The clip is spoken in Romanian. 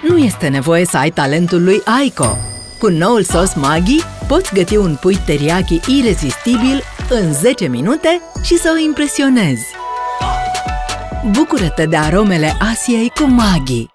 Nu este nevoie să ai talentul lui Aiko. Cu noul sos Maggi, poți găti un pui teriyaki irezistibil în 10 minute și să o impresionezi. Bucură-te de aromele Asiei cu Maggi!